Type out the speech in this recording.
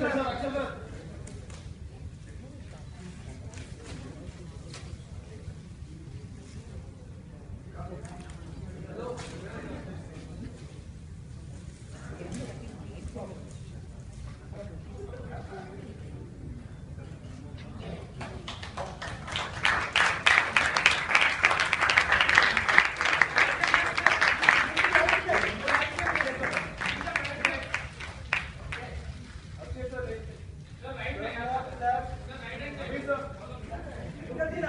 Come on, come on.